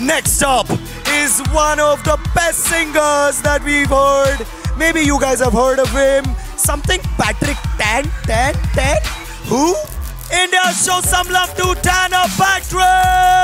Next up is one of the best singers that we've heard. Maybe you guys have heard of him. Something Patrick Tan Tan Tan. Who? India, show some love to Tanner Patrick.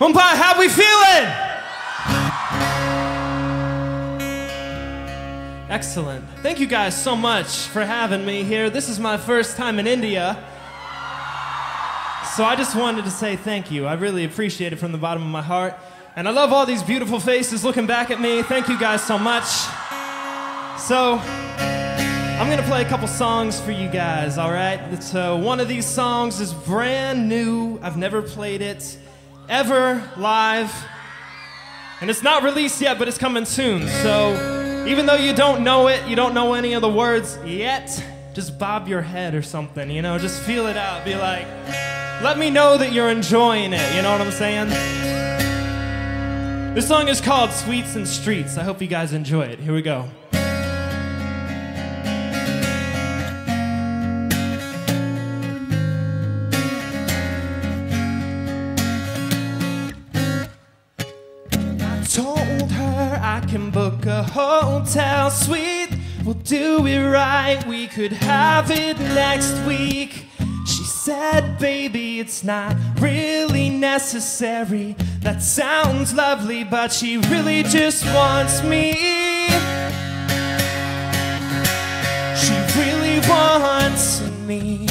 Mumbai, how we feeling? Excellent. Thank you guys so much for having me here. This is my first time in India. So I just wanted to say thank you. I really appreciate it from the bottom of my heart. And I love all these beautiful faces looking back at me. Thank you guys so much. So, I'm gonna play a couple songs for you guys, all right? So uh, one of these songs is brand new. I've never played it ever live. And it's not released yet, but it's coming soon. So even though you don't know it, you don't know any of the words yet, just bob your head or something, you know, just feel it out. Be like, let me know that you're enjoying it, you know what I'm saying? This song is called Sweets and Streets. I hope you guys enjoy it. Here we go. Told her I can book a hotel suite. We'll do it right, we could have it next week. She said, Baby, it's not really necessary. That sounds lovely, but she really just wants me. She really wants me.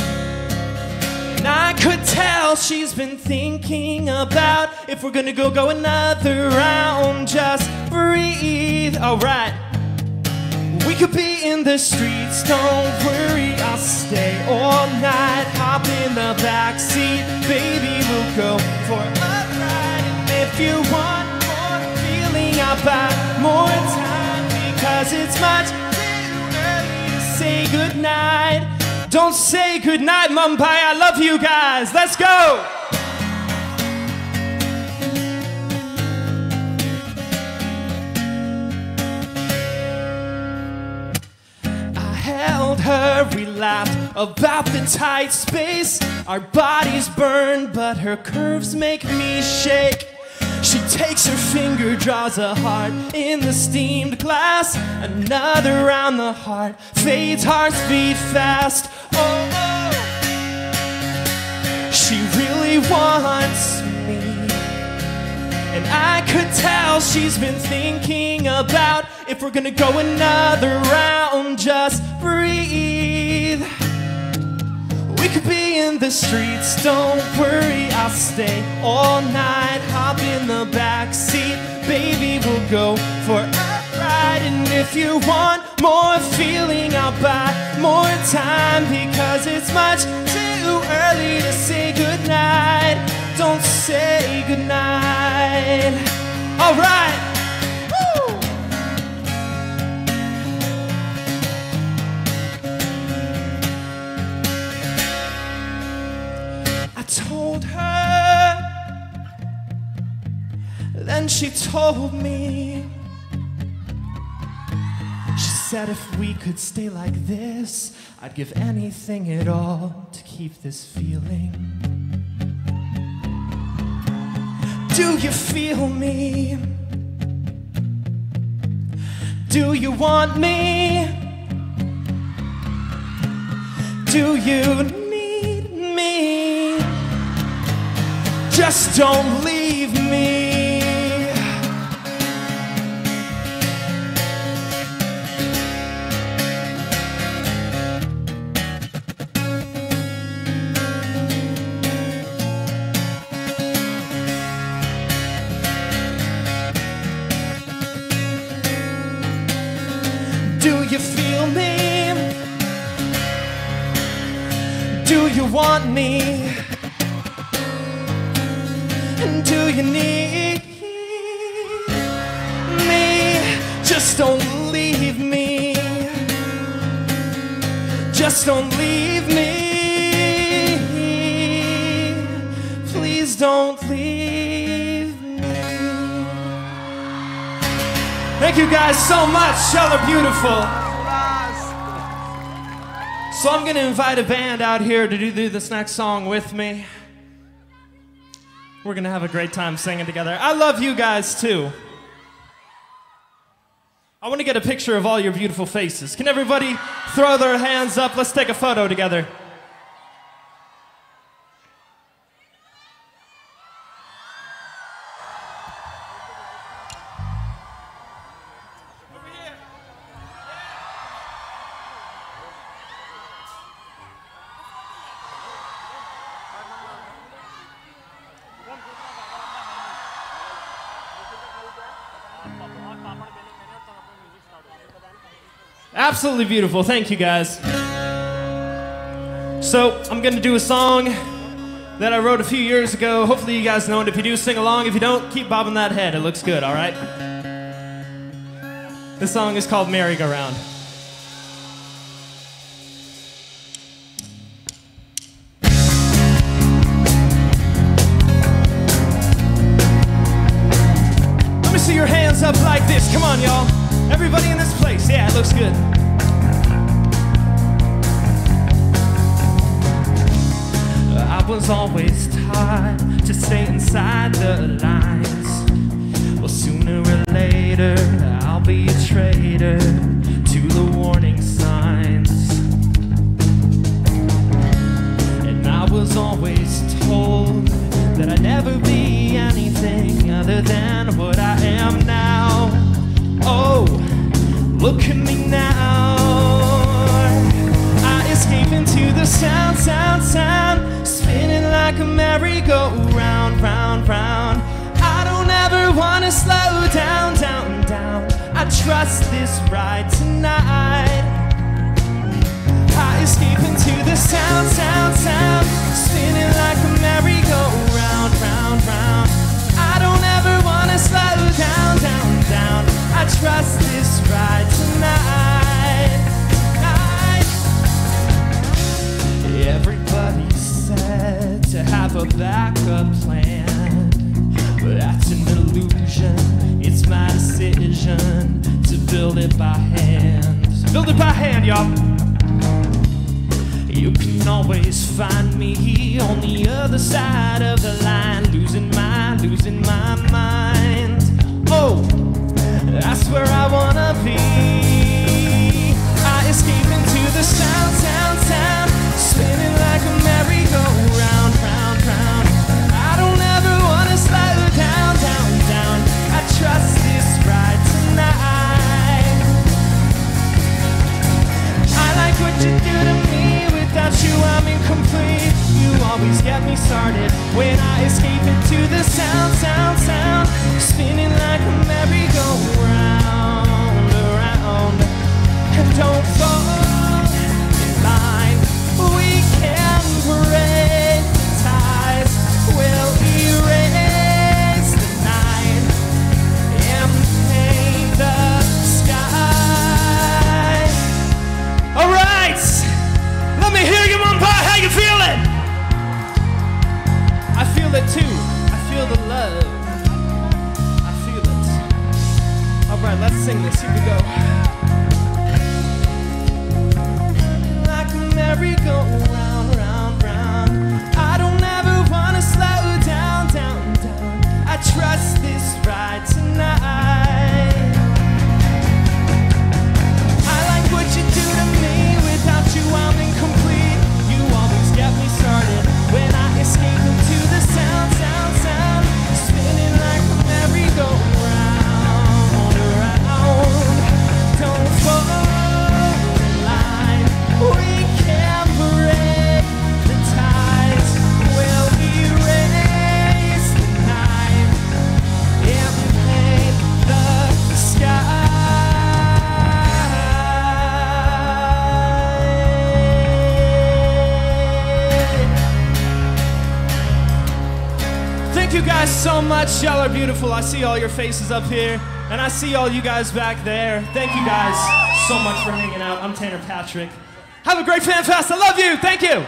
She's been thinking about if we're gonna go go another round. Just breathe. Alright. We could be in the streets, don't worry, I'll stay all night. Hop in the back seat, baby, we'll go for a ride. And if you want more feeling, I'll buy more time because it's much too early to say goodnight. Don't say goodnight, Mumbai. I love you guys. Let's go. I held her, we laughed about the tight space. Our bodies burn, but her curves make me shake. She takes her finger, draws a heart in the steamed glass. Another round the heart, fades, hearts beat fast. Wants me. And I could tell she's been thinking about if we're gonna go another round. Just breathe. We could be in the streets, don't worry, I'll stay all night. Hop in the back seat, baby, we'll go for a ride. And if you want more feeling, I'll buy more time because it's much too early to say goodnight. Don't say goodnight. All right. Woo! I told her, then she told me. She said if we could stay like this, I'd give anything at all to keep this feeling. Do you feel me? Do you want me? Do you need me? just don't leave me. Do you feel me? Do you want me? And do you need me? Just don't leave me. Just don't leave me. Please don't leave Thank you guys so much. Y'all are beautiful. So I'm gonna invite a band out here to do this next song with me. We're gonna have a great time singing together. I love you guys too. I wanna get a picture of all your beautiful faces. Can everybody throw their hands up? Let's take a photo together. Absolutely beautiful. Thank you guys. So, I'm going to do a song that I wrote a few years ago. Hopefully, you guys know it. If you do, sing along. If you don't, keep bobbing that head. It looks good, all right? This song is called Merry Go Round. Good. I was always taught to stay inside the lines. Merry-go-round, round, round. I don't ever wanna slow down, down, down. I trust this ride tonight. I escape into the sound, sound, sound, spinning like a merry-go-round, round, round. Build it by hand, y'all. You can always find me here on the other side of the line, losing my, losing my mind. Oh, that's where I wanna be. Guys so much. Y'all are beautiful. I see all your faces up here, and I see all you guys back there. Thank you guys so much for hanging out. I'm Tanner Patrick. Have a great fan fest. I love you. Thank you.